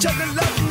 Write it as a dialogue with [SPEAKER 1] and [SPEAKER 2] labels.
[SPEAKER 1] Check other love.